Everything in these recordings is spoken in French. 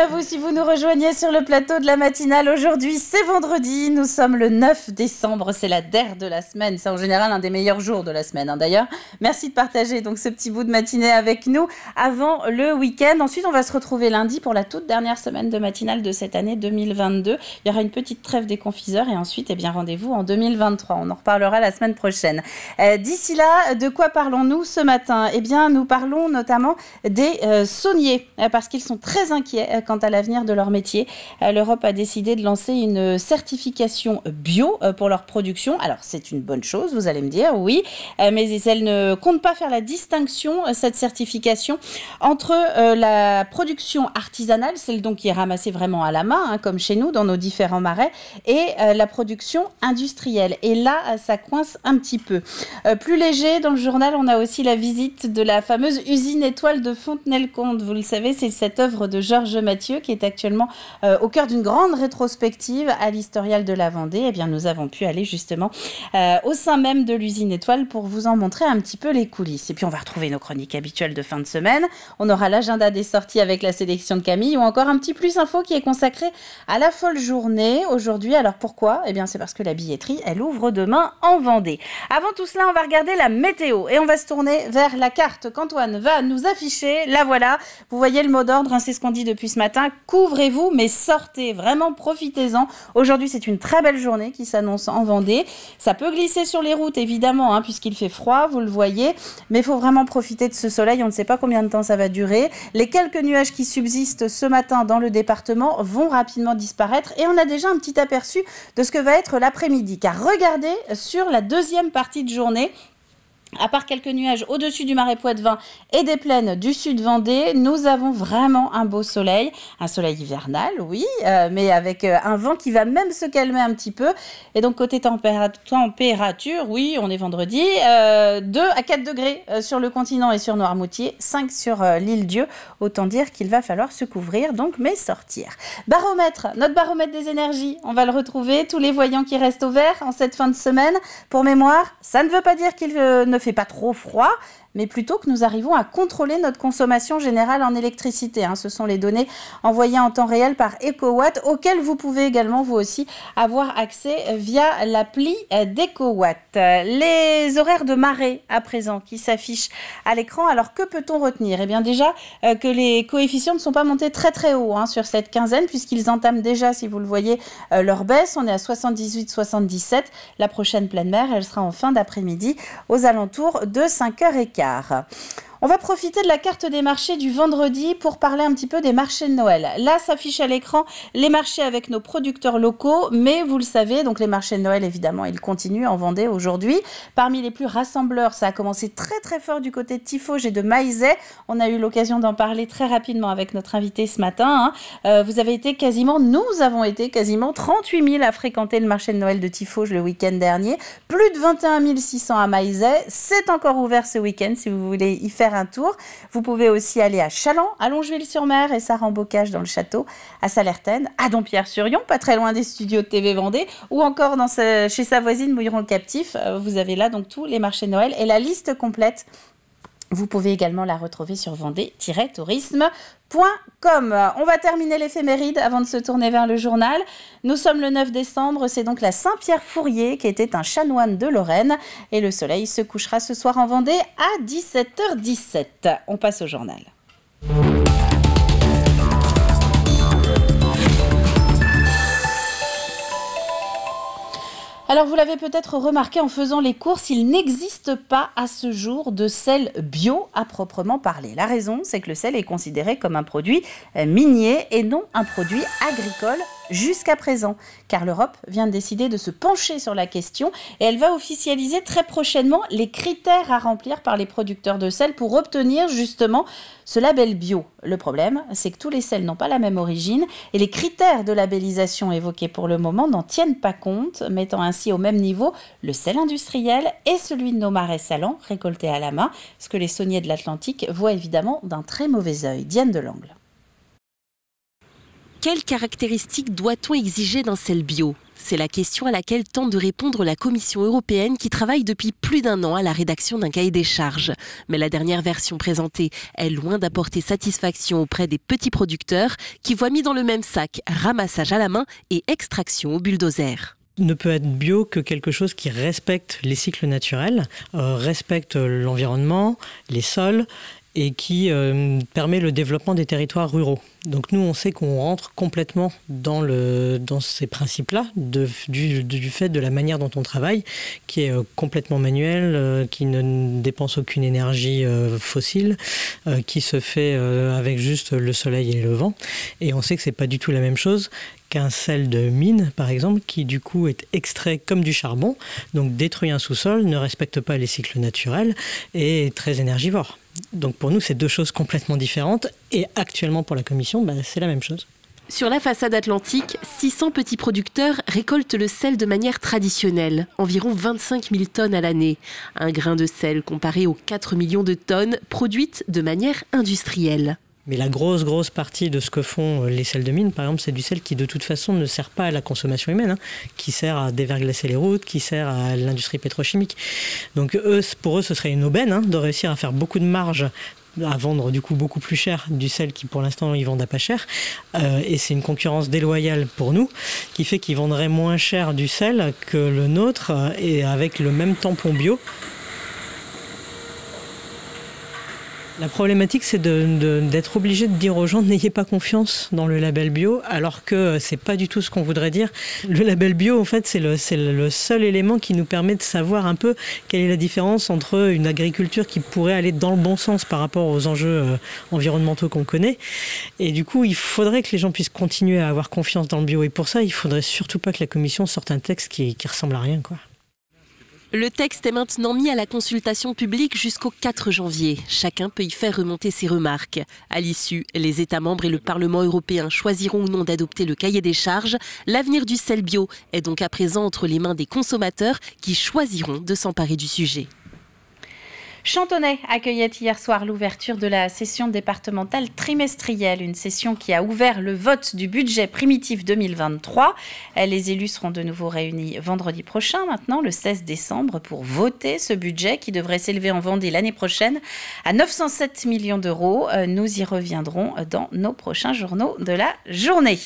À vous si vous nous rejoignez sur le plateau de la matinale. Aujourd'hui, c'est vendredi, nous sommes le 9 décembre, c'est la DER de la semaine. C'est en général un des meilleurs jours de la semaine hein, d'ailleurs. Merci de partager donc ce petit bout de matinée avec nous avant le week-end. Ensuite, on va se retrouver lundi pour la toute dernière semaine de matinale de cette année 2022. Il y aura une petite trêve des confiseurs et ensuite, eh bien, rendez-vous en 2023. On en reparlera la semaine prochaine. Euh, D'ici là, de quoi parlons-nous ce matin? Eh bien, nous parlons notamment des euh, sauniers euh, parce qu'ils sont très inquiets euh, quant à l'avenir de leur métier. Euh, L'Europe a décidé de lancer une certification bio euh, pour leur production. Alors c'est une bonne chose, vous allez me dire, oui, mais elle ne compte pas faire la distinction, cette certification, entre la production artisanale, celle donc qui est ramassée vraiment à la main, hein, comme chez nous dans nos différents marais, et la production industrielle. Et là, ça coince un petit peu. plus léger, dans le journal, on a aussi la visite de la fameuse usine étoile de Fontenay-le-Comte. Vous le savez, c'est cette œuvre de Georges Mathieu, qui est actuellement euh, au cœur d'une grande rétrospective à l'historial de la Vendée. Eh bien, nous avons pu aller justement euh, au sein même de l'usine Étoile pour vous en montrer un petit peu les coulisses. Et puis, on va retrouver nos chroniques habituelles de fin de semaine. On aura l'agenda des sorties avec la sélection de Camille ou encore un petit plus info qui est consacré à la folle journée aujourd'hui. Alors, pourquoi? Eh bien, c'est parce que la billetterie, elle ouvre demain en Vendée. Avant tout cela, on va regarder la météo et on va se tourner vers la carte qu'Antoine va nous afficher. La voilà. Vous voyez le mot d'ordre, hein, c'est ce qu'on dit depuis ce matin. Couvrez-vous, mais sortez, vraiment profitez-en. Aujourd'hui, c'est une très belle journée qui s'annonce en Vendée. Ça peut glisser sur les routes, évidemment, hein, puisqu'il fait froid, vous le voyez, mais il faut vraiment profiter de ce soleil. On ne sait pas combien de temps ça va durer. Les quelques nuages qui subsistent ce matin dans le département vont rapidement disparaître et on a déjà un petit aperçu de ce que va être l'après-midi. Car regardez sur la deuxième partie de journée, à part quelques nuages au-dessus du marais Poitevin et des plaines du sud Vendée, nous avons vraiment un beau soleil, un soleil hivernal, oui, euh, mais avec euh, un vent qui va même se calmer un petit peu. Et donc côté température, oui, on est vendredi, euh, 2 à 4 degrés euh, sur le continent et sur Noirmoutier, 5 sur euh, l'île Dieu. Autant dire qu'il va falloir se couvrir, donc mais sortir. Baromètre, notre baromètre des énergies, on va le retrouver, tous les voyants qui restent au vert en cette fin de semaine. Pour mémoire, ça ne veut pas dire qu'il ne fait pas trop froid, mais plutôt que nous arrivons à contrôler notre consommation générale en électricité. Hein. Ce sont les données envoyées en temps réel par EcoWatt, auxquelles vous pouvez également, vous aussi, avoir accès via l'appli d'EcoWatt. Les horaires de marée, à présent, qui s'affichent à l'écran. Alors, que peut-on retenir? Eh bien, déjà, euh, que les coefficients ne sont pas montés très très haut hein, sur cette quinzaine, puisqu'ils entament déjà, si vous le voyez, euh, leur baisse. On est à 78-77. La prochaine pleine mer, elle sera en fin d'après-midi, aux alentours de 5h15. jagen. On va profiter de la carte des marchés du vendredi pour parler un petit peu des marchés de Noël. Là s'affichent à l'écran les marchés avec nos producteurs locaux, mais vous le savez, donc les marchés de Noël, évidemment, ils continuent en Vendée aujourd'hui. Parmi les plus rassembleurs, ça a commencé très très fort du côté de Tifauge et de Maizet. On a eu l'occasion d'en parler très rapidement avec notre invité ce matin. Hein. Euh, vous avez été quasiment, nous avons été quasiment 38 000 à fréquenter le marché de Noël de Tifauge le week-end dernier. Plus de 21 600 à Maizet. C'est encore ouvert ce week-end si vous voulez y faire un tour. Vous pouvez aussi aller à Chaland, à Longeville-sur-Mer et Sarambocage dans le château, à Salertaine, à Dompierre-sur-Yon, pas très loin des studios de TV Vendée, ou encore chez sa voisine Mouilleron-le-Captif. Euh, vous avez là donc tous les marchés de Noël et la liste complète vous pouvez également la retrouver sur vendée-tourisme.com. On va terminer l'éphéméride avant de se tourner vers le journal. Nous sommes le 9 décembre, c'est donc la Saint-Pierre Fourier qui était un chanoine de Lorraine et le soleil se couchera ce soir en Vendée à 17h17. On passe au journal. Alors vous l'avez peut-être remarqué en faisant les courses, il n'existe pas à ce jour de sel bio à proprement parler. La raison, c'est que le sel est considéré comme un produit euh, minier et non un produit agricole jusqu'à présent, car l'Europe vient de décider de se pencher sur la question et elle va officialiser très prochainement les critères à remplir par les producteurs de sel pour obtenir justement ce label bio. Le problème, c'est que tous les sels n'ont pas la même origine et les critères de labellisation évoqués pour le moment n'en tiennent pas compte, mettant ainsi au même niveau le sel industriel et celui de nos marais salants récoltés à la main, ce que les sauniers de l'Atlantique voient évidemment d'un très mauvais œil. Diane Delangle. Quelles caractéristiques doit-on exiger d'un sel bio? C'est la question à laquelle tente de répondre la Commission européenne qui travaille depuis plus d'un an à la rédaction d'un cahier des charges. Mais la dernière version présentée est loin d'apporter satisfaction auprès des petits producteurs qui voient mis dans le même sac ramassage à la main et extraction au bulldozer ne peut être bio que quelque chose qui respecte les cycles naturels, euh, respecte l'environnement, les sols et qui euh, permet le développement des territoires ruraux. Donc nous, on sait qu'on rentre complètement dans, ces principes-là, du, fait de la manière dont on travaille, qui est euh, complètement manuel, euh, qui ne dépense aucune énergie fossile, qui se fait avec juste le soleil et le vent. Et on sait que c'est pas du tout la même chose qu'un sel de mine, par exemple, qui du coup est extrait comme du charbon, donc détruit un sous-sol, ne respecte pas les cycles naturels et est très énergivore. Donc pour nous, c'est deux choses complètement différentes. Et actuellement, pour la Commission, bah, c'est la même chose. Sur la façade atlantique, 600 petits producteurs récoltent le sel de manière traditionnelle, environ 25 000 tonnes à l'année. Un grain de sel comparé aux 4 millions de tonnes produites de manière industrielle. Mais la grosse, grosse partie de ce que font euh, les sels de mine, par exemple, c'est du sel qui de toute façon ne sert pas à la consommation humaine, hein, qui sert à déverglacer les routes, qui sert à l'industrie pétrochimique. Donc eux, pour eux, ce serait une aubaine hein, de réussir à faire beaucoup de marge à vendre du coup beaucoup plus cher du sel qui pour l'instant ils vendent à pas cher. Euh, et c'est une concurrence déloyale pour nous qui fait qu'ils vendraient moins cher du sel que le nôtre euh, et avec le même tampon bio La problématique, c'est d'être obligé de dire aux gens n'ayez pas confiance dans le label bio, alors que c'est pas du tout ce qu'on voudrait dire. Le label bio, en fait, c'est le, le, seul élément qui nous permet de savoir un peu quelle est la différence entre une agriculture qui pourrait aller dans le bon sens par rapport aux enjeux euh, environnementaux qu'on connaît. Et du coup, il faudrait que les gens puissent continuer à avoir confiance dans le bio. Et pour ça, il faudrait surtout pas que la Commission sorte un texte qui, qui ressemble à rien, quoi. Le texte est maintenant mis à la consultation publique jusqu'au 4 janvier. Chacun peut y faire remonter ses remarques. À l'issue, les États membres et le Parlement européen choisiront ou non d'adopter le cahier des charges. L'avenir du sel bio est donc à présent entre les mains des consommateurs qui choisiront de s'emparer du sujet. Chantonnay accueillait hier soir l'ouverture de la session départementale trimestrielle, une session qui a ouvert le vote du budget primitif 2023. Les élus seront de nouveau réunis vendredi prochain, maintenant le 16 décembre, pour voter ce budget qui devrait s'élever en Vendée l'année prochaine à 907 millions d'euros. Euh, nous y reviendrons dans nos prochains journaux de la journée.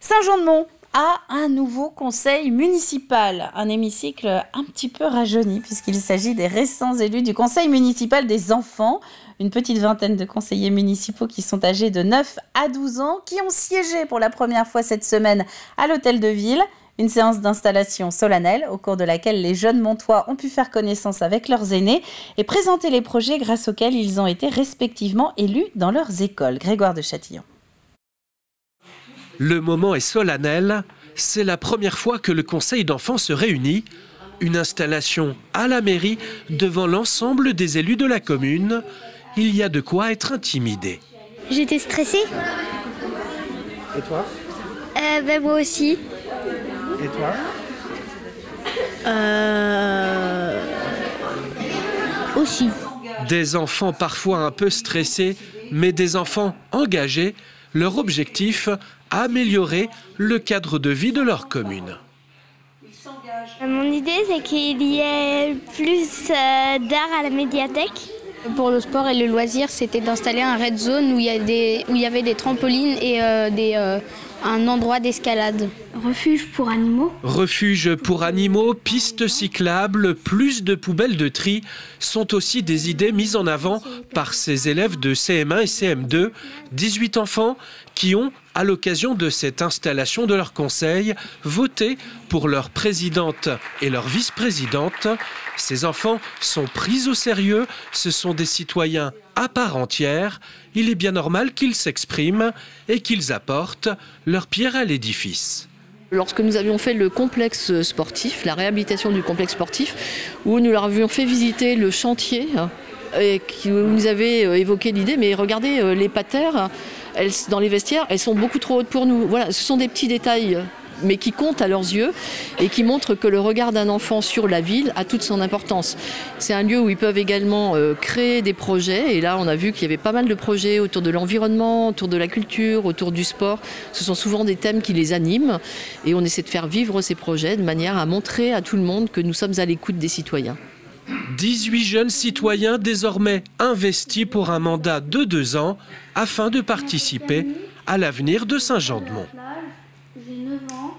Saint-Jean-de-Mont à un nouveau conseil municipal, un hémicycle un petit peu rajeuni puisqu'il s'agit des récents élus du conseil municipal des enfants, une petite vingtaine de conseillers municipaux qui sont âgés de 9 à 12 ans, qui ont siégé pour la première fois cette semaine à l'hôtel de ville. Une séance d'installation solennelle au cours de laquelle les jeunes montois ont pu faire connaissance avec leurs aînés et présenter les projets grâce auxquels ils ont été respectivement élus dans leurs écoles. Grégoire de Châtillon. Le moment est solennel. C'est la première fois que le conseil d'enfants se réunit. Une installation à la mairie devant l'ensemble des élus de la commune. Il y a de quoi être intimidé. J'étais stressée. Et toi euh, ben, Moi aussi. Et toi euh... Aussi. Des enfants parfois un peu stressés, mais des enfants engagés. Leur objectif, améliorer le cadre de vie de leur commune. Mon idée, c'est qu'il y ait plus euh, d'art à la médiathèque. Pour le sport et le loisir, c'était d'installer un red zone où il y, avait des trampolines et euh, euh, un endroit d'escalade. Refuge pour animaux. Refuge pour animaux, pistes cyclables, plus de poubelles de tri sont aussi des idées mises en avant par ces élèves de CM1 et CM2, 18 enfants qui ont, à l'occasion de cette installation de leur conseil, voté pour leur présidente et leur vice-présidente. Ces enfants sont pris au sérieux, ce sont des citoyens à part entière, il est bien normal qu'ils s'expriment et qu'ils apportent leur pierre à l'édifice. Lorsque nous avions fait le complexe sportif, la réhabilitation du complexe sportif, où nous leur avions fait visiter le chantier, et nous avait euh, évoqué l'idée, mais regardez, euh, les patères, dans les vestiaires, elles sont beaucoup trop hautes pour nous. Voilà, ce sont des petits détails mais qui comptent à leurs yeux et qui montrent que le regard d'un enfant sur la ville a toute son importance. C'est un lieu où ils peuvent également euh, créer des projets et là on a vu qu'il y avait pas mal de projets autour de l'environnement, autour de la culture, autour du sport. Ce sont souvent des thèmes qui les animent et on essaie de faire vivre ces projets de manière à montrer à tout le monde que nous sommes à l'écoute des citoyens. 18 jeunes citoyens désormais investis pour un mandat de deux ans afin de participer à l'avenir de Saint-Jean-de-Mont. J'ai 9 ans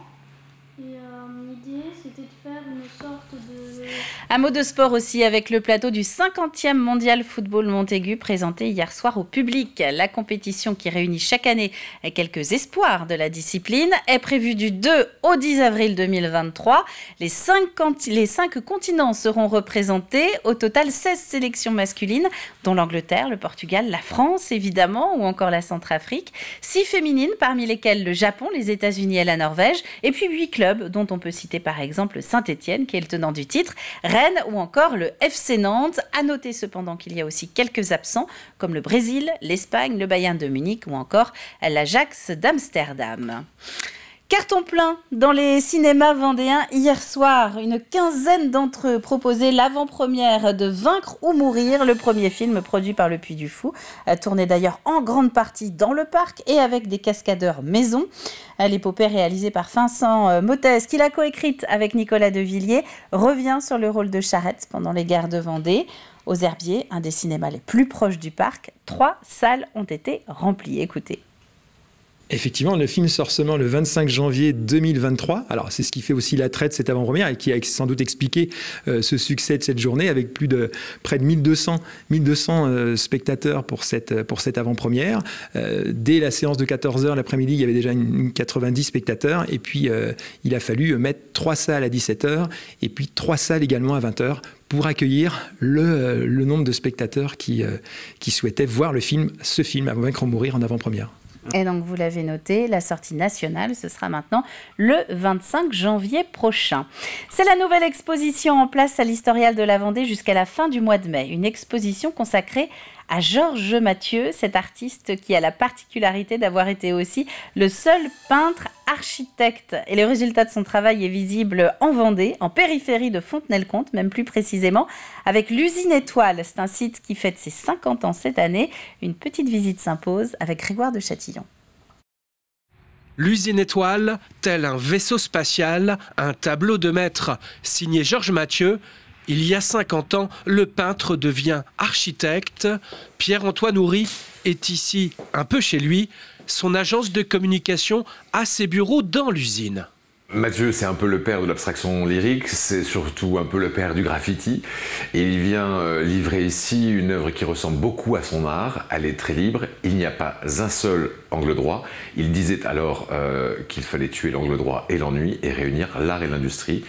et euh, mon idée c'était de faire une sorte de... Un mot de sport aussi avec le plateau du 50e mondial football Montaigu présenté hier soir au public. La compétition qui réunit chaque année quelques espoirs de la discipline est prévue du 2 au 10 avril 2023. Les 5, les cinq continents seront représentés. Au total, 16 sélections masculines, dont l'Angleterre, le Portugal, la France évidemment, ou encore la Centrafrique. 6 féminines, parmi lesquelles le Japon, les États-Unis et la Norvège. Et puis 8 clubs, dont on peut citer par exemple Saint-Étienne, qui est le tenant du titre. Ou encore le FC Nantes. À noter cependant qu'il y a aussi quelques absents comme le Brésil, l'Espagne, le Bayern de Munich ou encore l'Ajax d'Amsterdam. Carton plein dans les cinémas vendéens hier soir. Une quinzaine d'entre eux proposaient l'avant-première de Vaincre ou Mourir, le premier film produit par le Puy du Fou, tourné d'ailleurs en grande partie dans le parc et avec des cascadeurs maison. L'épopée réalisée par Vincent Mottès, qu'il a coécrite avec Nicolas Devilliers, revient sur le rôle de Charette pendant les guerres de Vendée. Aux Herbiers, un des cinémas les plus proches du parc, trois salles ont été remplies. Écoutez. Effectivement, le film sort seulement le 25 janvier 2023. Alors, c'est ce qui fait aussi l'attrait de cette avant-première et qui a sans doute expliqué euh, ce succès de cette journée avec près de 1200, 1200 euh, spectateurs pour cette, cette avant-première. Euh, dès la séance de 14h l'après-midi, il y avait déjà une, une 90 spectateurs et puis euh, il a fallu mettre trois salles à 17h et puis trois salles également à 20h pour accueillir le, nombre de spectateurs qui, euh, souhaitaient voir le film, ce film, Avant vaincre ou mourir en avant-première. Et donc, vous l'avez noté, la sortie nationale, ce sera maintenant le 25 janvier prochain. C'est la nouvelle exposition en place à l'Historial de la Vendée jusqu'à la fin du mois de mai. Une exposition consacrée à Georges Mathieu, cet artiste qui a la particularité d'avoir été aussi le seul peintre architecte. Et le résultat de son travail est visible en Vendée, en périphérie de Fontenay-le-Comte, même plus précisément, avec l'usine Étoile. C'est un site qui fête ses 50 ans cette année. Une petite visite s'impose avec Grégoire de Châtillon. L'usine étoile, tel un vaisseau spatial, un tableau de maître, signé Georges Mathieu. Il y a 50 ans, le peintre devient architecte. Pierre-Antoine Houry est ici, un peu chez lui. Son agence de communication a ses bureaux dans l'usine. Mathieu, c'est un peu le père de l'abstraction lyrique, c'est surtout un peu le père du graffiti. Il vient euh, livrer ici une œuvre qui ressemble beaucoup à son art. Elle est très libre, il n'y a pas un seul angle droit. Il disait alors euh, qu'il fallait tuer l'angle droit et l'ennui et réunir l'art et l'industrie.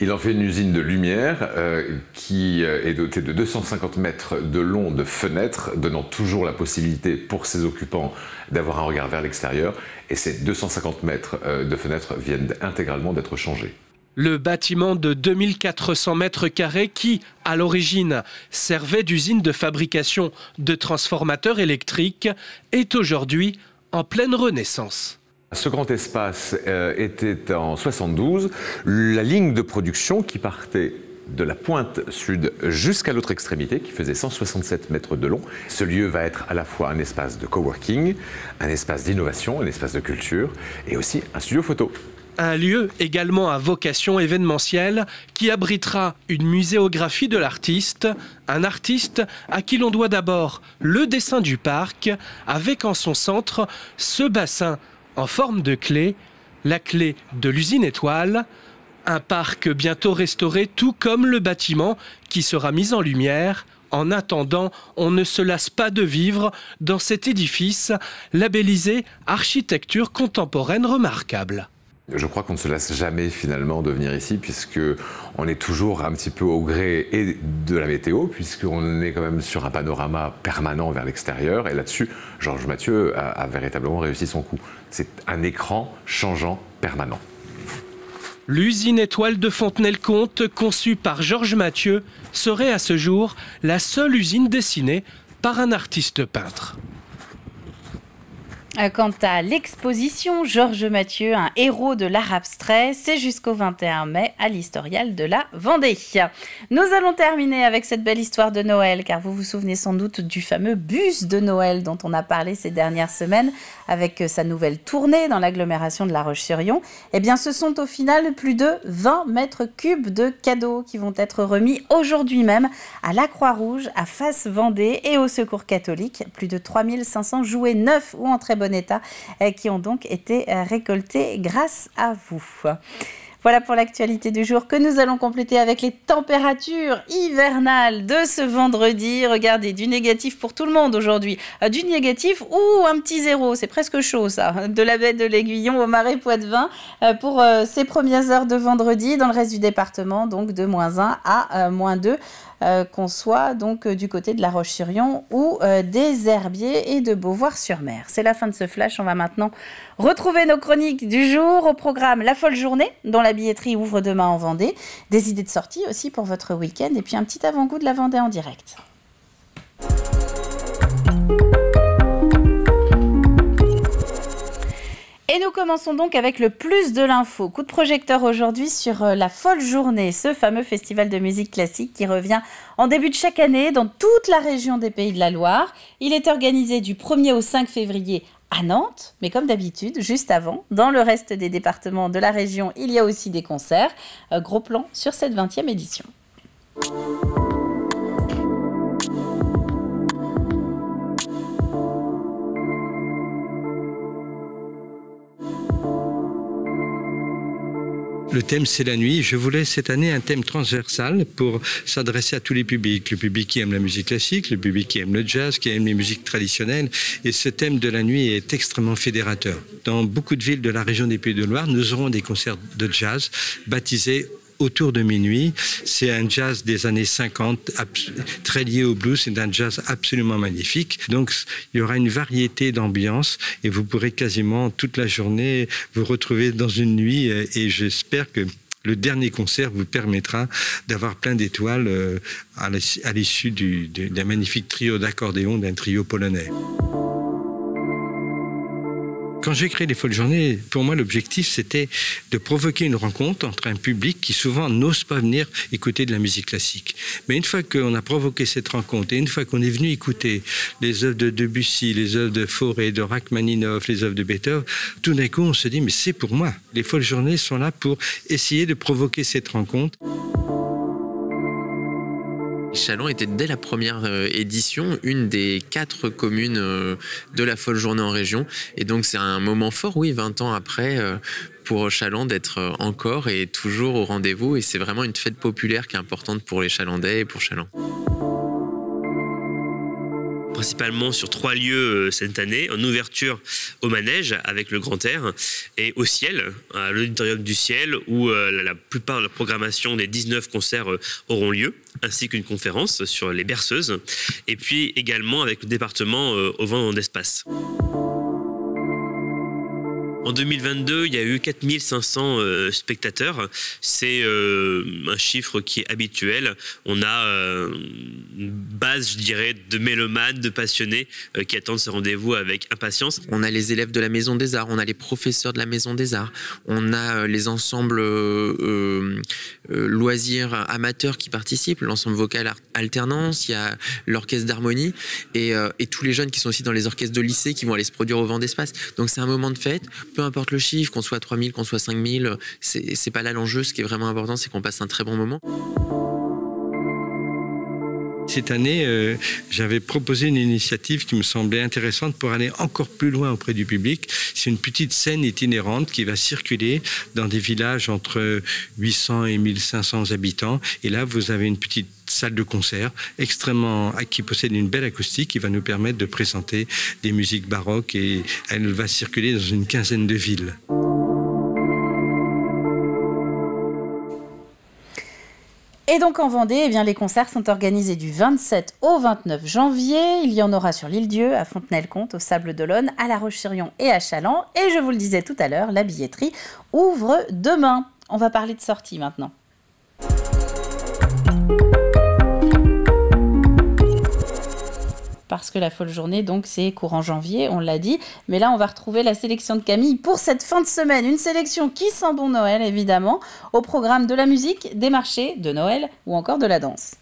Il en fait une usine de lumière euh, qui est dotée de 250 mètres de long de fenêtres, donnant toujours la possibilité pour ses occupants d'avoir un regard vers l'extérieur. Et ces 250 mètres euh, de fenêtres viennent intégralement d'être changés. Le bâtiment de 2400 mètres carrés qui, à l'origine, servait d'usine de fabrication de transformateurs électriques, est aujourd'hui en pleine renaissance. Ce grand espace euh, était en 72 la ligne de production qui partait de la pointe sud jusqu'à l'autre extrémité, qui faisait 167 mètres de long. Ce lieu va être à la fois un espace de coworking, un espace d'innovation, un espace de culture et aussi un studio photo. Un lieu également à vocation événementielle qui abritera une muséographie de l'artiste, un artiste à qui l'on doit d'abord le dessin du parc, avec en son centre ce bassin en forme de clé, la clé de l'usine étoile, un parc bientôt restauré tout comme le bâtiment qui sera mis en lumière. En attendant, on ne se lasse pas de vivre dans cet édifice labellisé architecture contemporaine remarquable. Je crois qu'on ne se lasse jamais finalement de venir ici puisque on est toujours un petit peu au gré et de la météo puisqu'on est quand même sur un panorama permanent vers l'extérieur et là-dessus Georges Mathieu a, a véritablement réussi son coup. C'est un écran changeant permanent. L'usine étoile de Fontenay-le-Comte, conçue par Georges Mathieu, serait à ce jour la seule usine dessinée par un artiste peintre. Euh, quant à l'exposition, Georges Mathieu, un héros de l'art abstrait, c'est jusqu'au 21 mai à l'historial de la Vendée. Nous allons terminer avec cette belle histoire de Noël, car vous vous souvenez sans doute du fameux bus de Noël dont on a parlé ces dernières semaines avec sa nouvelle tournée dans l'agglomération de La Roche-sur-Yon. Eh bien, ce sont au final plus de 20 mètres cubes de cadeaux qui vont être remis aujourd'hui même à la Croix-Rouge, à Face Vendée et au Secours catholique. Plus de 3500 jouets neufs ou en très bon état euh, qui ont donc été euh, récoltés grâce à vous. Voilà pour l'actualité du jour que nous allons compléter avec les températures hivernales de ce vendredi. Regardez, du négatif pour tout le monde aujourd'hui. Euh, du négatif ou un petit zéro, c'est presque chaud ça. De la baie de l'Aiguillon au marais Poitevin pour ces premières heures de vendredi. Dans le reste du département, donc de moins 1 à moins 2. Euh, qu'on soit donc euh, du côté de La Roche-sur-Yon ou euh, des Herbiers et de Beauvoir-sur-Mer. C'est la fin de ce flash. On va maintenant retrouver nos chroniques du jour au programme La Folle Journée, dont la billetterie ouvre demain en Vendée. Des idées de sortie aussi pour votre week-end et puis un petit avant-goût de la Vendée en direct. Et nous commençons donc avec le plus de l'info. Coup de projecteur aujourd'hui sur euh, la folle journée, ce fameux festival de musique classique qui revient en début de chaque année dans toute la région des Pays de la Loire. Il est organisé du 1er au 5 février à Nantes, mais comme d'habitude, juste avant, dans le reste des départements de la région, il y a aussi des concerts. Euh, gros plan sur cette 20e édition. Le thème, c'est la nuit. Je voulais cette année un thème transversal pour s'adresser à tous les publics. Le public qui aime la musique classique, le public qui aime le jazz, qui aime les musiques traditionnelles. Et ce thème de la nuit est extrêmement fédérateur. Dans beaucoup de villes de la région des Pays de Loire, nous aurons des concerts de jazz baptisés autour de minuit. C'est un jazz des années 50, très lié au blues. C'est un jazz absolument magnifique. Donc, il y aura une variété d'ambiances et vous pourrez quasiment toute la journée vous retrouver dans une nuit. Et j'espère que le dernier concert vous permettra d'avoir plein d'étoiles euh, à l'issue d'un magnifique trio d'accordéon d'un trio polonais. Quand j'ai créé les Folles Journées, pour moi, l'objectif, c'était de provoquer une rencontre entre un public qui souvent n'ose pas venir écouter de la musique classique. Mais une fois qu'on a provoqué cette rencontre et une fois qu'on est venu écouter les œuvres de Debussy, les œuvres de Fauré, de Rachmaninoff, les œuvres de Beethoven, tout d'un coup, on se dit, mais c'est pour moi. Les Folles Journées sont là pour essayer de provoquer cette rencontre. Chalon était dès la première euh, édition une des quatre communes euh, de la folle journée en région. Et donc c'est un moment fort, oui, 20 ans après, euh, pour Chaland d'être encore et toujours au rendez-vous. Et c'est vraiment une fête populaire qui est importante pour les Chalandais et pour Chaland principalement sur trois lieux euh, cette année, en ouverture au manège avec le Grand Air et au ciel, à l'auditorium du ciel, où euh, la plupart de la programmation des 19 concerts euh, auront lieu, ainsi qu'une conférence sur les berceuses, et puis également avec le département au vent d'espace. En 2022, il y a eu 4500 euh, spectateurs. C'est euh, un chiffre qui est habituel. On a euh, une base, je dirais, de mélomanes, de passionnés qui attendent ce rendez-vous avec impatience. On a les élèves de la Maison des Arts, on a les professeurs de la Maison des Arts, on a les ensembles loisirs amateurs qui participent, l'ensemble vocal alternance, il y a l'orchestre d'harmonie et, et tous les jeunes qui sont aussi dans les orchestres de lycée qui vont aller se produire au vent d'espace. Donc c'est un moment de fête peu importe le chiffre, qu'on soit 3000, qu'on soit 5000, c'est pas là l'enjeu. Ce qui est vraiment important, c'est qu'on passe un très bon moment. Cette année, euh, j'avais proposé une initiative qui me semblait intéressante pour aller encore plus loin auprès du public. C'est une petite scène itinérante qui va circuler dans des villages entre 800 et 1500 habitants. Et là, vous avez une petite salle de concert extrêmement qui possède une belle acoustique qui va nous permettre de présenter des musiques baroques et elle va circuler dans une quinzaine de villes. Et donc en Vendée, eh bien, les concerts sont organisés du 27 au 29 janvier. Il y en aura sur l'île Dieu, à Fontenay-le-Comte, au Sable d'Olonne, à La Roche-sur-Yon et à Chaland. Et je vous le disais tout à l'heure, la billetterie ouvre demain. On va parler de sortie maintenant. Parce que la folle journée, donc, c'est courant janvier, on l'a dit. Mais là, on va retrouver la sélection de Camille pour cette fin de semaine. Une sélection qui sent bon Noël, évidemment, au programme de la musique, des marchés, de Noël ou encore de la danse.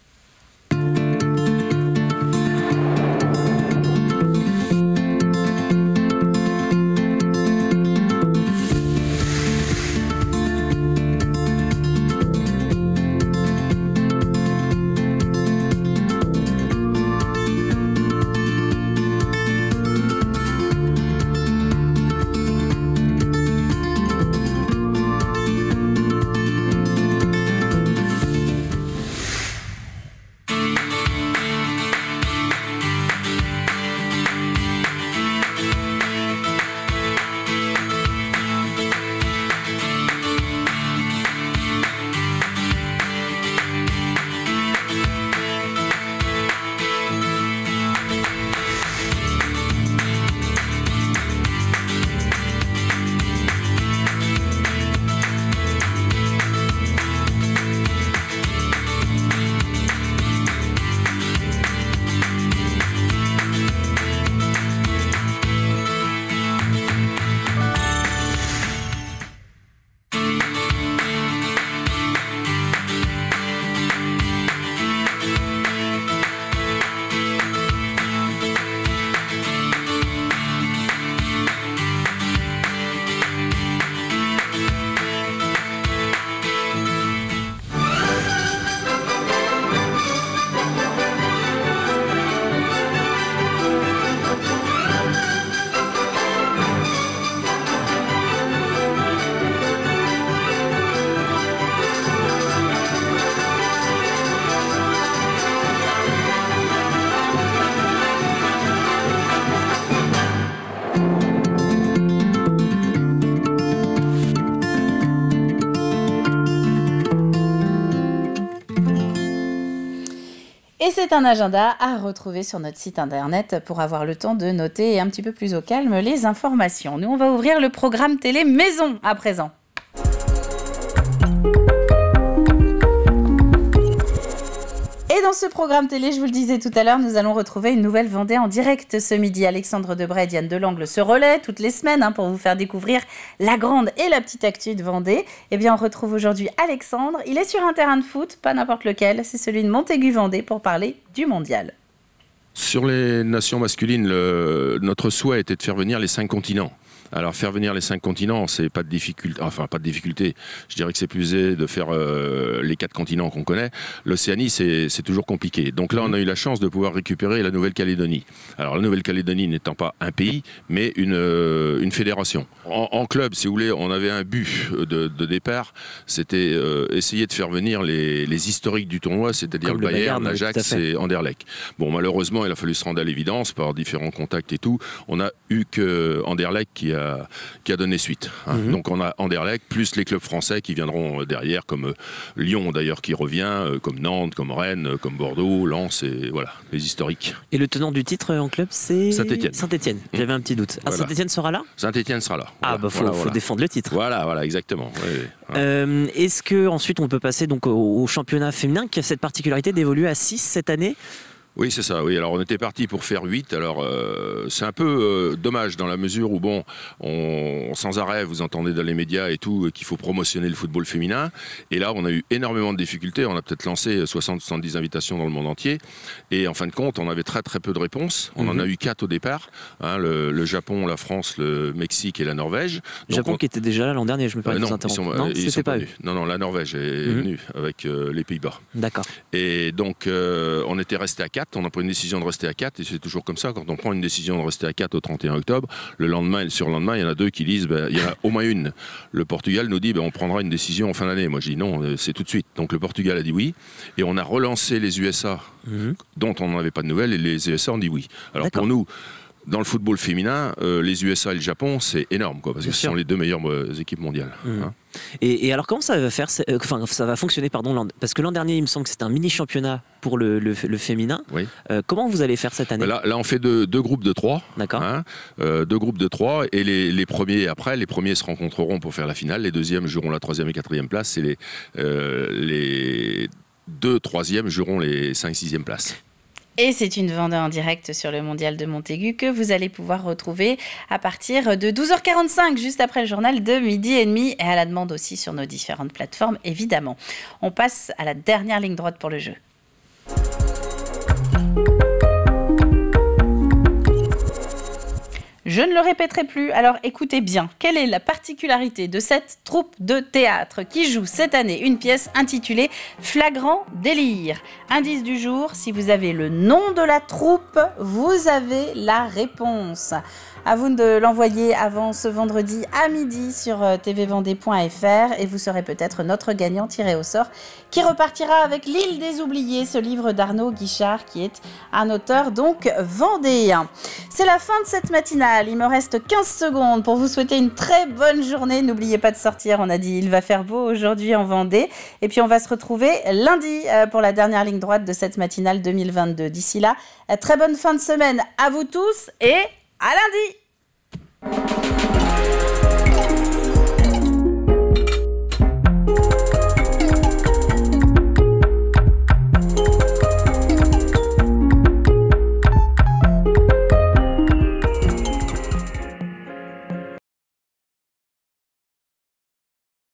C'est un agenda à retrouver sur notre site internet pour avoir le temps de noter un petit peu plus au calme les informations. Nous, on va ouvrir le programme télé Maison à présent. Dans ce programme télé, je vous le disais tout à l'heure, nous allons retrouver une nouvelle Vendée en direct ce midi. Alexandre Debray et Diane Delangle se relaient toutes les semaines hein, pour vous faire découvrir la grande et la petite actu de Vendée. Eh bien, on retrouve aujourd'hui Alexandre. Il est sur un terrain de foot, pas n'importe lequel, c'est celui de Montaigu-Vendée pour parler du mondial. Sur les nations masculines, notre souhait était de faire venir les cinq continents. Alors faire venir les cinq continents, c'est pas de difficulté, enfin pas de difficulté. Je dirais que c'est plus aisé de faire euh, les quatre continents qu'on connaît. L'Océanie, c'est c'est toujours compliqué. Donc là, on a eu la chance de pouvoir récupérer la Nouvelle-Calédonie. Alors la Nouvelle-Calédonie n'étant pas un pays, mais une, euh, une fédération. En, en club, si vous voulez, on avait un but de, de départ, c'était euh, essayer de faire venir les, les historiques du tournoi, c'est-à-dire le le Bayern, l'Ajax et Anderlecht. Bon, malheureusement, il a fallu se rendre à l'évidence par différents contacts et tout. On a eu que Anderlecht qui a, qui a donné suite. hein. Mhm. Donc on a Anderlecht plus les clubs français qui viendront euh, derrière, comme euh, Lyon d'ailleurs qui revient, euh, comme Nantes, comme Rennes, euh, comme Bordeaux, Lens et voilà, les historiques. Et le tenant du titre en club, c'est Saint-Étienne. Saint-Étienne. J'avais un petit doute. Ah, Voilà. Saint-Étienne sera là? Saint-Etienne sera là. Ah, bah faut, voilà, faut défendre le titre. Voilà, voilà, exactement. Oui, oui. Euh, Est-ce que ensuite on peut passer donc au, au championnat féminin qui a cette particularité d'évoluer à 6 cette année? Oui, c'est ça. Oui, alors on était parti pour faire 8. Alors euh, c'est un peu euh, dommage dans la mesure où bon, on, sans arrêt, vous entendez dans les médias et tout euh, qu'il faut promotionner le football féminin. Et là, on a eu énormément de difficultés. On a peut-être lancé 60-70 invitations dans le monde entier. Et en fin de compte, on avait très très peu de réponses. On en Mhm. a eu quatre au départ. hein, le, le Japon, la France, le Mexique et la Norvège. Le Japon on- qui était déjà là l'an dernier, je me permets euh, de vous non, sont. Non, ils sont c'était pas. Non, non, la Norvège est Mhm. venue avec les Pays-Bas. D'accord. Et donc, on était resté à 4. On a pris une décision de rester à 4. Et c'est toujours comme ça. Quand on prend une décision de rester à 4 au 31 octobre, le lendemain et le surlendemain, il y en a deux qui disent ben, il y en a au moins une. Le Portugal nous dit ben, on prendra une décision en fin d'année. Moi, je dis non, euh, c'est tout de suite. Donc, le Portugal a dit oui. Et on a relancé les USA, Mhm. dont on n'avait pas de nouvelles. Et les USA ont dit oui. Alors, pour nous, dans le football féminin, euh, les USA et le Japon, c'est énorme, quoi, parce Bien que ce sûr. sont les deux meilleures euh, équipes mondiales. Mhm. hein. Et, et alors comment ça va faire euh, Enfin, ça va fonctionner, pardon, parce que l'an dernier, il me semble que c'était un mini championnat pour le, le- le féminin. Oui. Euh, comment vous allez faire cette année? Là, là, on fait deux, deux groupes de trois. D'accord. hein, euh, deux groupes de trois. Et les, les premiers, après, les premiers se rencontreront pour faire la finale. Les deuxièmes joueront la troisième et quatrième place. Et les, euh, les deux troisièmes joueront les cinq, sixième places. Et c'est une Vendée en direct sur le Mondial de Montaigu que vous allez pouvoir retrouver à partir de 12h45, juste après le journal de midi et demi, et à la demande aussi sur nos différentes plateformes, évidemment. On passe à la dernière ligne droite pour le jeu. Je ne le répéterai plus, alors écoutez bien. Quelle est la particularité de cette troupe de théâtre qui joue cette année une pièce intitulée Flagrant délire? Indice du jour, si vous avez le nom de la troupe, vous avez la réponse. À vous de l'envoyer avant ce vendredi à midi sur euh, tvvendée.fr et vous serez peut-être notre gagnant tiré au sort qui repartira avec L'île des oubliés, ce livre d'Arnaud Guichard qui est un auteur donc vendéen. C'est la fin de cette matinale. Il me reste 15 secondes pour vous souhaiter une très bonne journée. N'oubliez pas de sortir. On a dit il va faire beau aujourd'hui en Vendée. Et puis on va se retrouver lundi euh, pour la dernière ligne droite de cette matinale 2022. D'ici là, très bonne fin de semaine à vous tous et à lundi